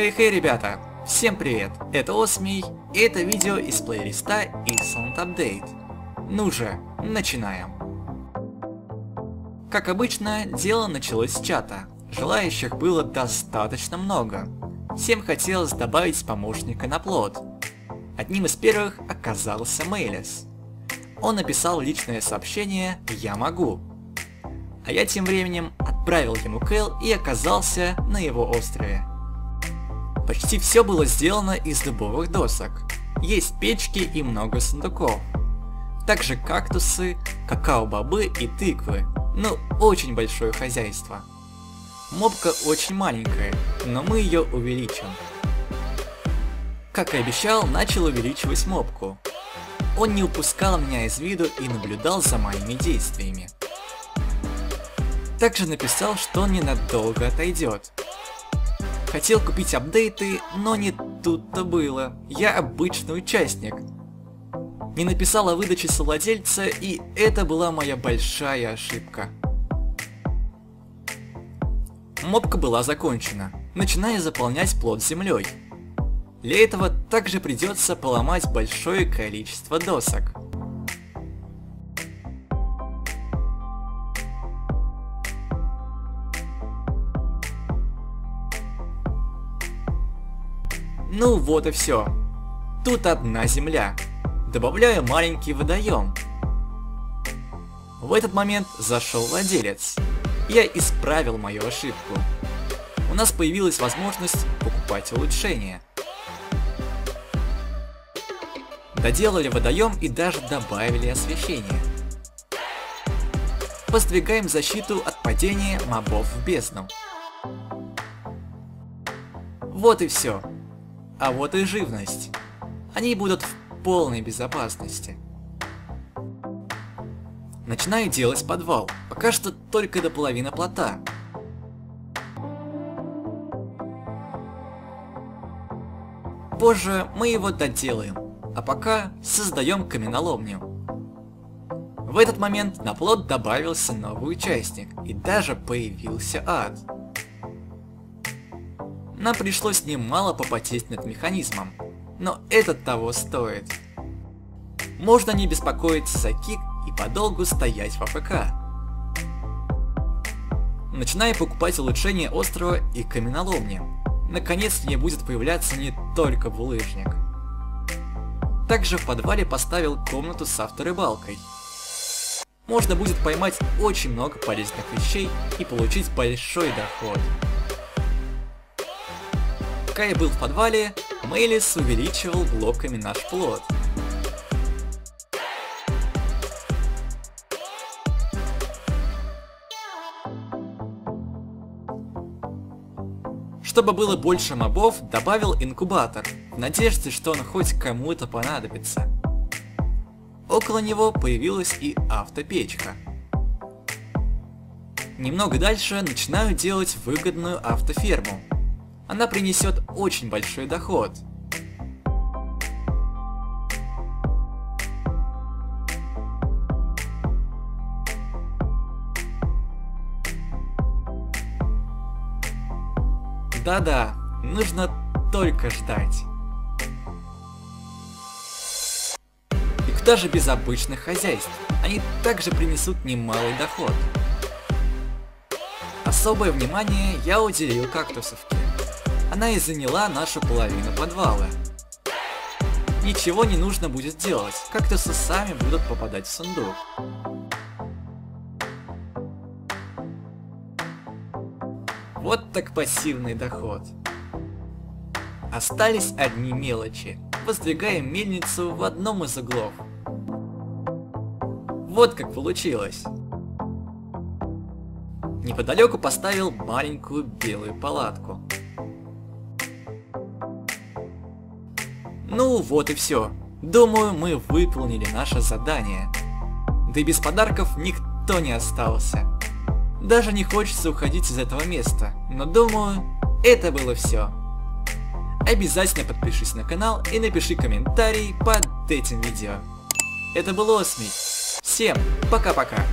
Хей-хей, ребята! Всем привет! Это Осмий, и это видео из плейлиста Sound Update. Ну же, начинаем! Как обычно, дело началось с чата. Желающих было достаточно много. Всем хотелось добавить помощника на плод. Одним из первых оказался Мейлис. Он написал личное сообщение «Я могу». А я тем временем отправил ему Кэл и оказался на его острове. Почти все было сделано из дубовых досок. Есть печки и много сундуков. Также кактусы, какао-бобы и тыквы. Ну, очень большое хозяйство. Мобка очень маленькая, но мы ее увеличим. Как и обещал, начал увеличивать мобку. Он не упускал меня из виду и наблюдал за моими действиями. Также написал, что он ненадолго отойдет. Хотел купить апдейты, но не тут-то было. Я обычный участник. Не написал о выдаче совладельца, и это была моя большая ошибка. Мобка была закончена. Начинаю заполнять плод землей. Для этого также придется поломать большое количество досок. Ну вот и все. Тут одна земля. Добавляю маленький водоем. В этот момент зашел владелец. Я исправил мою ошибку. У нас появилась возможность покупать улучшения. Доделали водоем и даже добавили освещение. Воздвигаем защиту от падения мобов в бездну. Вот и все. А вот и живность. Они будут в полной безопасности. Начинаю делать подвал. Пока что только до половины плота. Позже мы его доделаем, а пока создаем каменоломню. В этот момент на плот добавился новый участник, и даже появился ад. Нам пришлось немало попотеть над механизмом, но это того стоит. Можно не беспокоиться за кик и подолгу стоять в АФК. Начинаю покупать улучшения острова и каменоломни. Наконец мне будет появляться не только булыжник. Также в подвале поставил комнату с авторыбалкой. Можно будет поймать очень много полезных вещей и получить большой доход. Пока я был в подвале, Мейлис увеличивал блоками наш плод. Чтобы было больше мобов, добавил инкубатор, в надежде, что он хоть кому-то понадобится. Около него появилась и автопечка. Немного дальше начинаю делать выгодную автоферму, она принесет очень большой доход. Да-да, нужно только ждать. И куда же без обычных хозяйств? Они также принесут немалый доход. Особое внимание я уделил кактусовке она и заняла нашу половину подвала. Ничего не нужно будет делать, кактусы сами будут попадать в сундук. Вот так пассивный доход. Остались одни мелочи. Воздвигаем мельницу в одном из углов. Вот как получилось. Неподалеку поставил маленькую белую палатку. Ну вот и все. Думаю, мы выполнили наше задание. Да и без подарков никто не остался. Даже не хочется уходить из этого места, но думаю, это было все. Обязательно подпишись на канал и напиши комментарий под этим видео. Это был Осмий. Всем пока-пока.